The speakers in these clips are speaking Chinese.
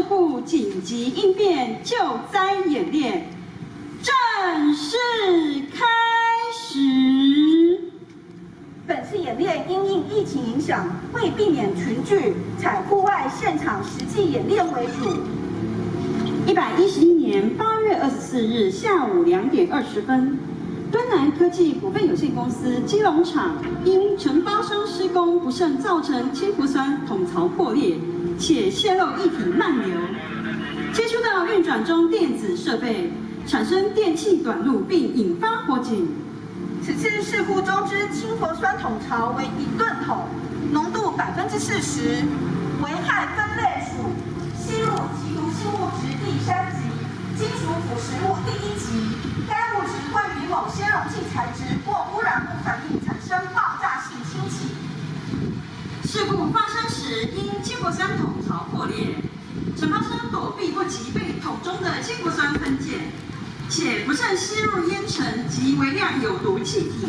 事故紧急应变救灾演练正式开始。本次演练因应疫情影响，为避免群聚，采户外现场实际演练为主。一百一十一年八月二十四日下午两点二十分，敦南科技股份有限公司基隆厂因承包商施工不慎造成氢氟酸桶槽破裂，且泄漏液体漫流，接触到运转中电子设备，产生电气短路，并引发火警。此次事故中之氢氟酸桶槽为一吨桶，浓度百分之四十，危害分类属吸入极毒性物质第三级，金属腐蚀物第一级。该物质会与某些溶剂材质或污染物反应，产生爆炸性氢气。事故发生时，因氢氟酸桶槽破裂，承包商躲避不及被桶中的氢氟酸分解，且不慎吸入烟尘及微量有毒气体。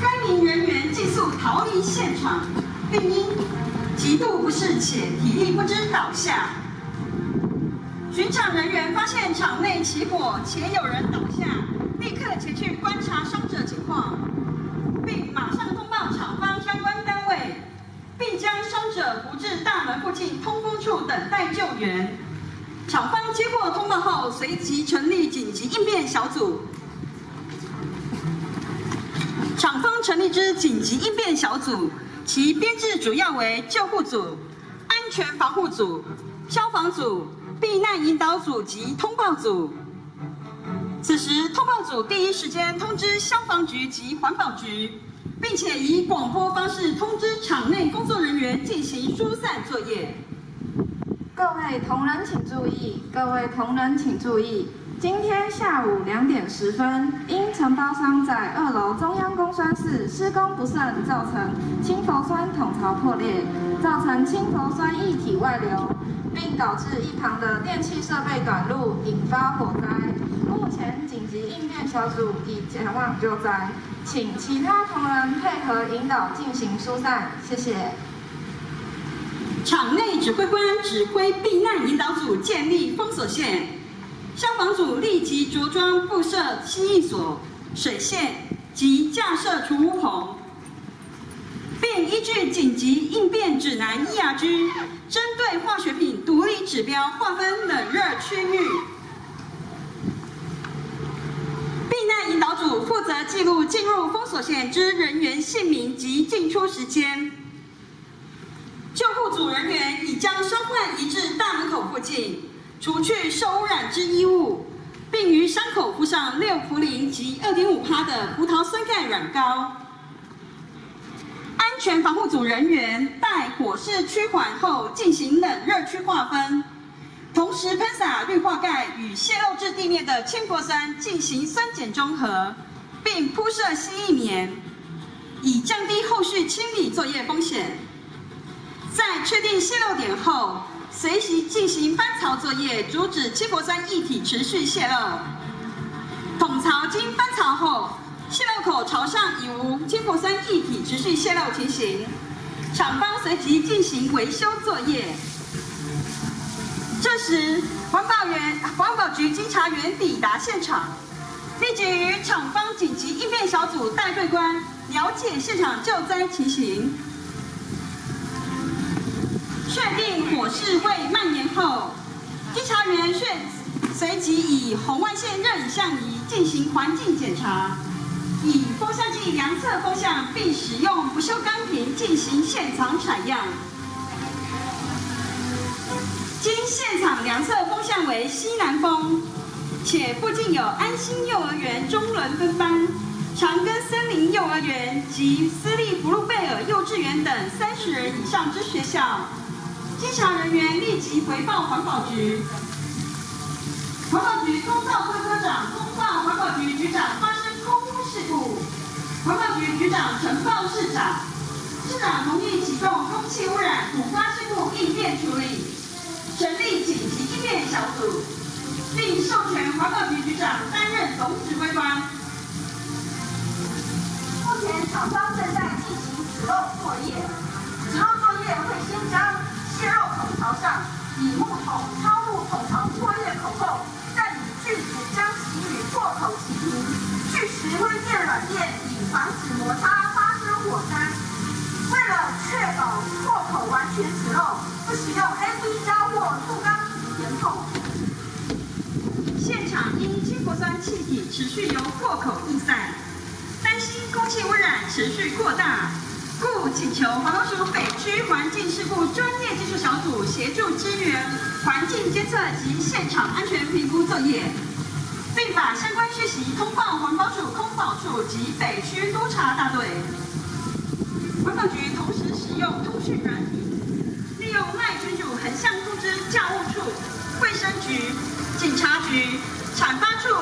该名人员尽速逃离现场，并因极度不适且体力不支倒下。巡场人员发现场内起火且有人倒下，立刻前去观察伤者情况，并马上通报厂方相关单位，并将伤者扶至大门附近通风处等待救援。厂方接获通报后，随即成立紧急应变小组。厂方成立之紧急应变小组，其编制主要为救护组、安全防护组、消防组、避难引导组及通报组。此时，通报组第一时间通知消防局及环保局，并且以广播方式通知场内工作人员进行疏散作业。各位同仁请注意，各位同仁请注意，今天下午两点十分，因承包商在二楼中央供酸室施工不慎，造成氢氟酸桶槽破裂，造成氢氟酸液体外流，并导致一旁的电气设备短路，引发火灾。目前紧急应变小组已前往救灾，请其他同仁配合引导进行疏散，谢谢。场内指挥官指挥避难引导组建立封锁线，消防组立即着装布设吸印所、水线及架设除污棚，并依据紧急应变指南 ERG，针对化学品独立指标划分冷热区域。避难引导组负责记录进入封锁线之人员姓名及进出时间。救护组人员已将伤患移至大门口附近，除去受污染之衣物，并于伤口敷上六氟磷及二点五帕的葡萄酸钙软膏。安全防护组人员待火势趋缓后，进行冷热区划分，同时喷洒氯化钙与泄漏至地面的氢氟酸进行酸碱中和，并铺设吸液棉，以降低后续清理作业风险。在确定泄漏点后，随即进行翻槽作业，阻止氢氟酸液体持续泄漏。桶槽经翻槽后，泄漏口朝上已无氢氟酸液体持续泄漏情形，厂方随即进行维修作业。这时，环保员、环保局稽查员抵达现场，立即与厂方紧急应变小组带队官了解现场救灾情形。确定火势未蔓延后，稽查员迅随即以红外线热影像仪进行环境检查，以风向计量测风向，并使用不锈钢瓶进行现场采样。经现场量测风向为西南风，且附近有安心幼儿园中轮分班、长庚森林幼儿园及私立福禄贝尔幼稚园等三十人以上之学校。稽查人员立即回报环保局，环保局通报科科长通报环保局局长发生空污事故，环保局局长呈报市长，市长同意启动空气污染突发事故应变处理，小组，并授权环保局局长担任总指挥官。目前厂商正在进行止漏作业，止漏作业会先将泄漏孔槽上以木桶超木桶槽作业口后，再以锯子将其与破口齐平，锯时微电软垫，以防止摩擦发生火灾。为了确保破口完全止漏，不使用因金箔酸气体持续由破口溢散，担心空气污染持续扩大，故请求环保署北区环境事故专业技术小组协助支援环境监测及现场安全评估作业，并把相关讯息通报环保署空保处及北区督察大队。环保局同时使用通讯软体，利用赖群主横向通知教务处、卫生局、警察局、产发处、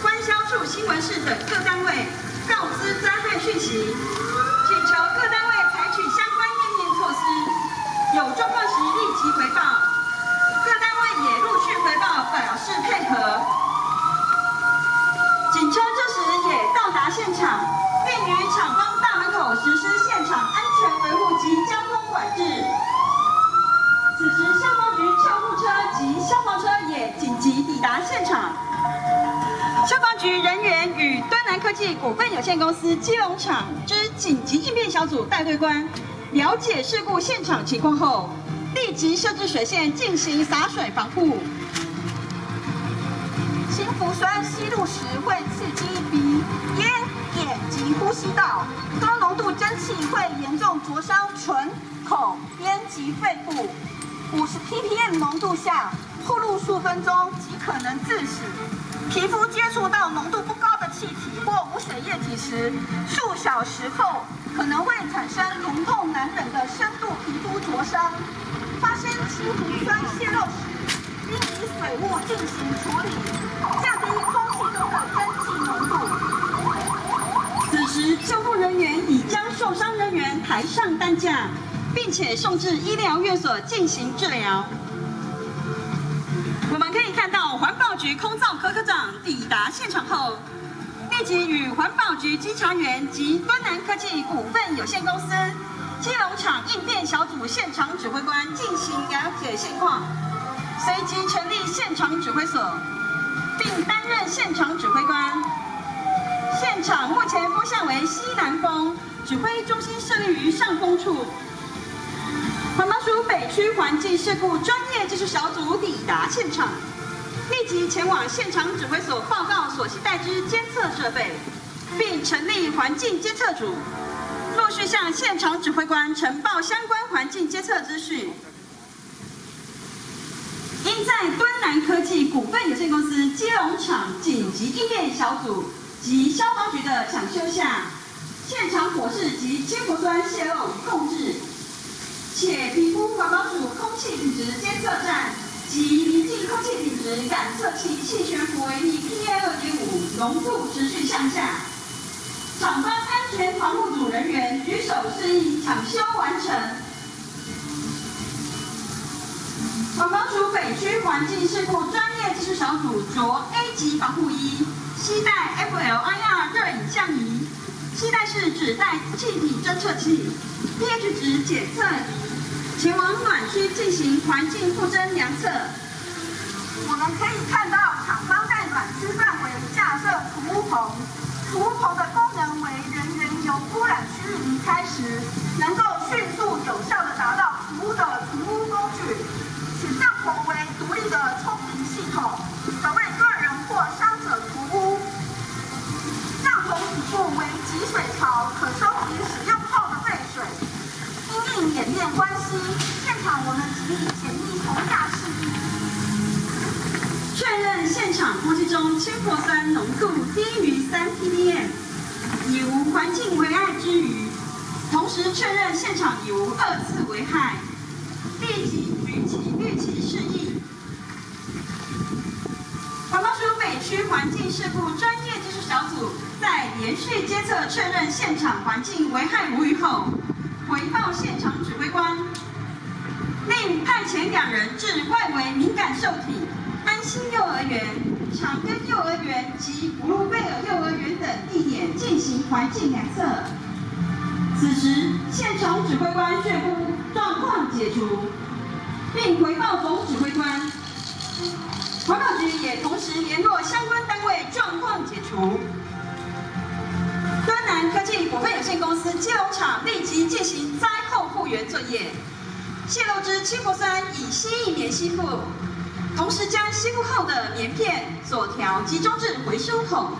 关销处新闻室等各单位，告知灾害讯息，请求各单位采取相关应变措施，有状况时立即回报。各单位也陆续回报，表示配合。警车这时也到达现场，并于厂方大门口实施现场安全维护及交通管制。此时，消防局救护车及消防车也紧急抵达现场。消防局人员与端南科技股份有限公司基隆厂之紧急应变小组带队官了解事故现场情况后，立即设置水线进行洒水防护。氢氟酸吸入时会刺激鼻、咽、眼及呼吸道，高浓度蒸汽会严重灼伤唇、口、咽及肺部。五十 ppm 浓度下，暴露数分钟即可能致死。皮肤接触到浓度不高的气体或无水液体时，数小时后可能会产生疼痛难忍的深度皮肤灼伤。发生氢氟酸泄漏时，应以水雾进行处理，降低空气中的蒸汽浓度。此时，救护人员已将受伤人员抬上担架，并且送至医疗院所进行治疗。局空造科科长抵达现场后，立即与环保局稽查员及敦南科技股份有限公司基隆厂应变小组现场指挥官进行了解现况，随即成立现场指挥所，并担任现场指挥官。现场目前风向为西南风，指挥中心设立于上风处。环保署北区环境事故专业技术小组抵达现场，即前往现场指挥所报告所携带之监测设备，并成立环境监测组，陆续向现场指挥官呈报相关环境监测资讯。因在敦南科技股份有限公司基隆厂紧急应变小组及消防局的抢修下，现场火势及氢氟酸泄漏控制，且评估环保署空气品质监测站及临近感测器气悬浮微粒 PM 二点五浓度持续向下，厂方安全防护组人员举手示意抢修完成。环保署北区环境事故专业技术小组着 A 级防护衣，携带 FLIR 热影像仪，携带是指带气体侦测器、pH 值检测仪，前往暖区进行环境负增量测。我们可以看到厂方在暖区范围架设储物棚，储物棚的功能为人员由污染区域离开时，能够迅速有效地达到除污的除污工具。此帐篷为独立的冲洗系统，可为个人或伤者除污。帐篷底部为集水槽，可收集使用后的废水。因应演练关系，现场我们只以简易棚架。确认现场空气中氢氟酸浓度低于三 ppm，已无环境危害之余，同时确认现场已无二次危害，立即举起绿旗示意。环保署北区环境事故专业技术小组在连续监测确认现场环境危害无虞后，回报现场指挥官，令派遣两人至外围敏感受体安心幼儿园、长庚幼儿园及布鲁贝尔幼儿园等地点进行环境检测。此时，现场指挥官宣布状况解除，并回报总指挥官。环保局也同时联络相关单位，状况解除。端南科技股份有限公司基隆厂立即进行灾后复原作业，泄漏之氢氟酸以稀易棉吸附，同时将吸附后的棉片锁条集中至回收桶，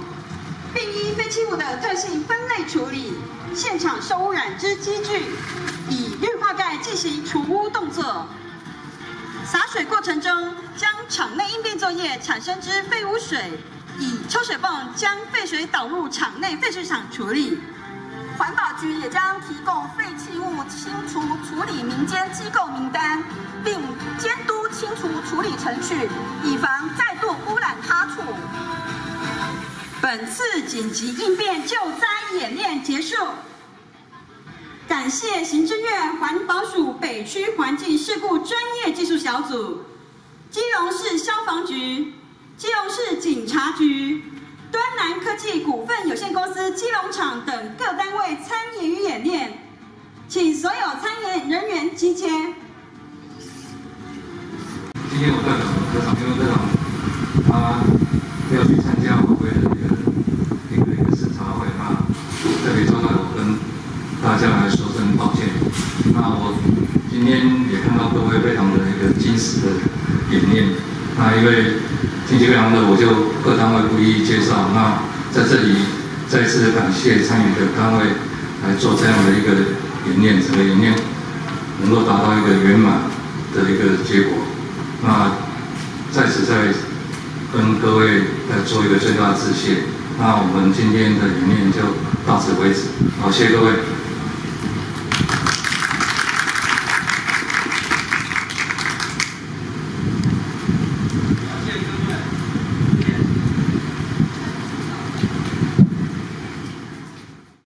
并依废弃物的特性分类处理。现场受污染之机具，以氯化钙进行除污动作。洒水过程中，将场内应变作业产生之废污水，以抽水泵将废水导入场内废水厂处理。环保局也将提供废弃物清除处理民间机构名单，并监督清除处理程序，以防再度污染他处。本次紧急应变救灾演练结束，感谢行政院环保署北区环境事故专业技术小组、基隆市消防局、基隆市警察局、端南科技股份有限公司基隆厂等各单位参与演练，请所有参演人员集结。今天我代表科长，因为科长他要去参加我会的一个一个一个视察会，那特别招待我跟大家来说声抱歉。那我今天也看到各位非常的一个坚实的演练，那因为天气非常热，我就各单位不一一介绍。那在这里再次感谢参与的单位来做这样的一个演练，整个演练能够达到一个圆满的一个结果。那在此再跟各位来做一个最大的致谢。那我们今天的演练就到此为止，好，谢谢各位。